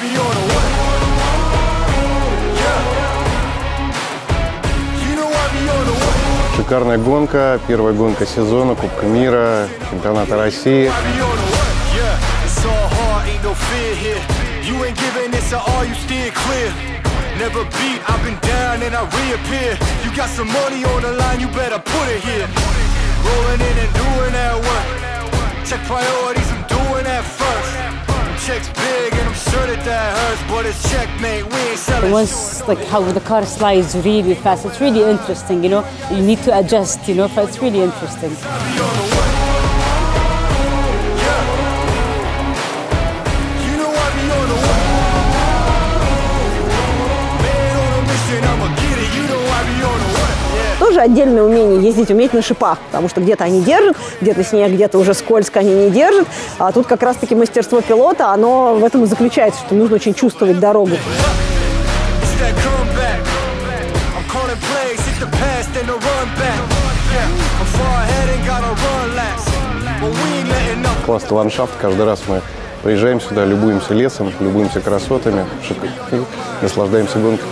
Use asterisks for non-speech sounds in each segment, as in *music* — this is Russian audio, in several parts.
Be on a what? Yeah. You know I be on a what? Шикарная гонка, первая гонка сезона, Кубка мира, чемпионата России. I be on a what? Yeah. It's all hard, ain't no fear here. You ain't giving this at all, you steer clear. Never beat, I've been down and I reappear. You got some money on the line, you better put it here. Rolling in and doing that work. Check priorities, I'm doing that first. Checks big and I'm sure that that hurts, but it's checkmate. We ain't selling Once, like how the car slides really fast, it's really interesting, you know. You need to adjust, you know, but it's really interesting. Тоже отдельное умение ездить, уметь на шипах, потому что где-то они держат, где-то снег, где-то уже скользко они не держат. А тут как раз-таки мастерство пилота, оно в этом и заключается, что нужно очень чувствовать дорогу. Классный ландшафт. Каждый раз мы приезжаем сюда, любуемся лесом, любуемся красотами и наслаждаемся гонкой.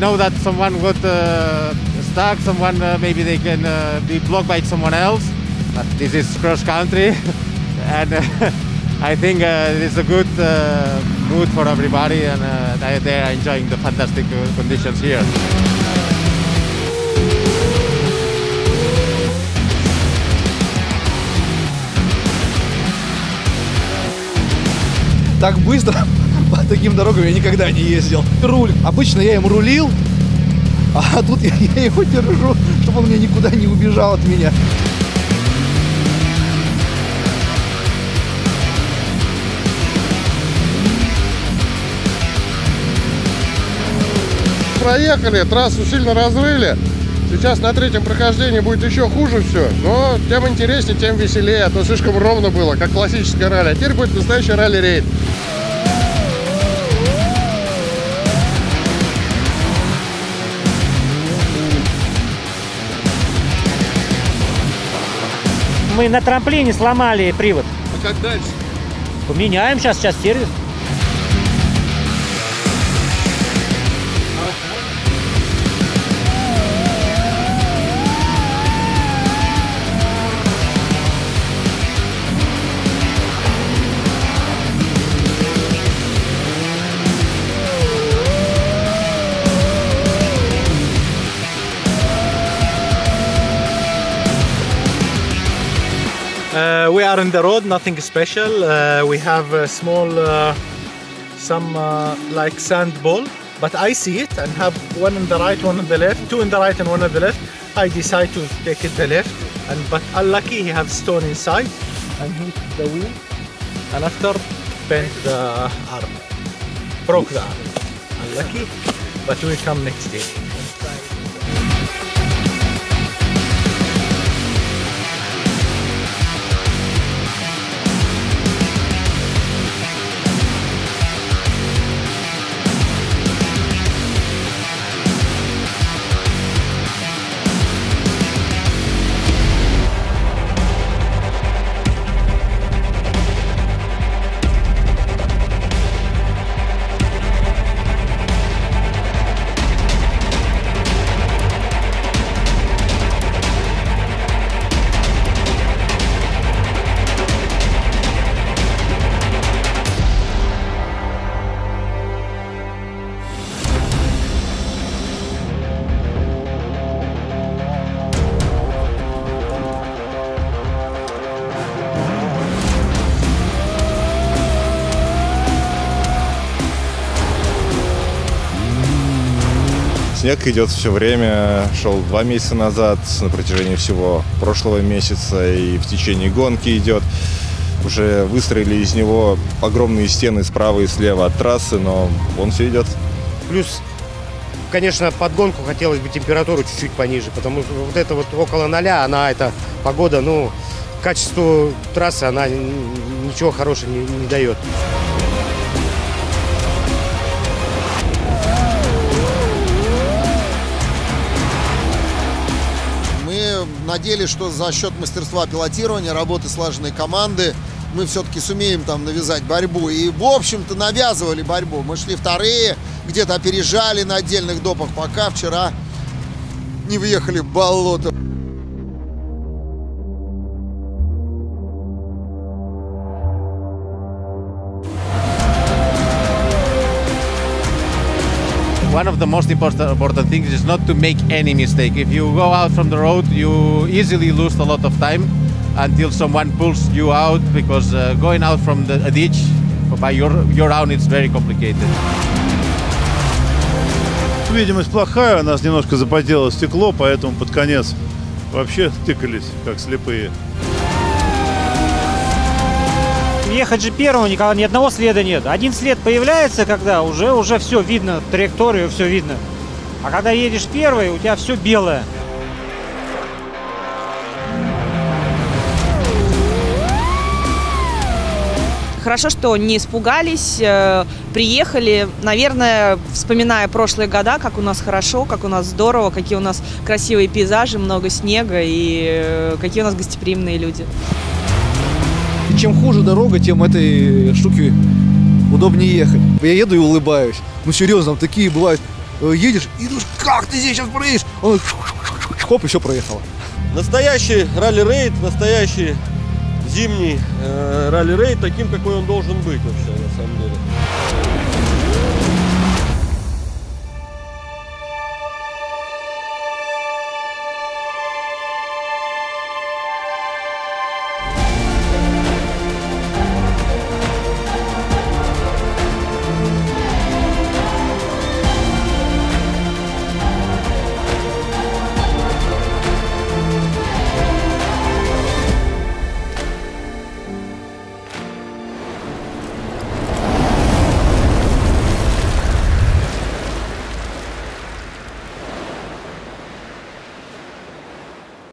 know that someone got uh, stuck, someone uh, maybe they can uh, be blocked by someone else. But this is cross country, *laughs* and uh, *laughs* I think uh, it's a good uh, mood for everybody, and uh, they, they are enjoying the fantastic uh, conditions here. Так быстро по таким дорогам я никогда не ездил. Руль. Обычно я им рулил, а тут я, я его держу, чтобы он мне никуда не убежал от меня. Проехали, трассу сильно разрыли. Сейчас на третьем прохождении будет еще хуже все. Но тем интереснее, тем веселее, а то слишком ровно было, как классическое ралли. А теперь будет настоящий ралли-рейд. Мы на трамплине сломали привод. А как дальше? Поменяем сейчас, сейчас сервис. We are on the road, nothing special. Uh, we have a small, uh, some uh, like sand ball, but I see it and have one on the right, one on the left, two on the right and one on the left. I decide to take it the left, and but unlucky he have stone inside and hit the wheel, and after bent the arm, broke the arm. Unlucky, but we come next day. Снег идет все время, шел два месяца назад, на протяжении всего прошлого месяца и в течение гонки идет. Уже выстроили из него огромные стены справа и слева от трассы, но он все идет. Плюс, конечно, под гонку хотелось бы температуру чуть-чуть пониже, потому что вот это вот около ноля, она, эта погода, ну, качеству трассы она ничего хорошего не, не дает. Мы надеялись, что за счет мастерства пилотирования, работы слаженной команды, мы все-таки сумеем там навязать борьбу. И, в общем-то, навязывали борьбу. Мы шли вторые, где-то опережали на отдельных допах, пока вчера не въехали в болото. One of the most important, important things is not to make any mistake. If you go out from the road, you easily lose a lot of time until someone pulls you out because uh, going out from the a ditch by your, your own it's very complicated. Видимость плохая, у нас немножко запотело стекло, поэтому под конец вообще тыкались, как слепые. Ехать же первым, никого, ни одного следа нет. Один след появляется, когда уже, уже все видно, траекторию все видно. А когда едешь первый, у тебя все белое. Хорошо, что не испугались, э, приехали, наверное, вспоминая прошлые года, как у нас хорошо, как у нас здорово, какие у нас красивые пейзажи, много снега и э, какие у нас гостеприимные люди. Чем хуже дорога, тем этой штуки удобнее ехать. Я еду и улыбаюсь. Ну серьезно, такие бывают. э, Едешь и думаешь, как ты здесь сейчас проедешь? Он хоп, все проехало. Настоящий ралли-рейд, настоящий зимний э, ралли-рейд таким, какой он должен быть вообще, на самом деле.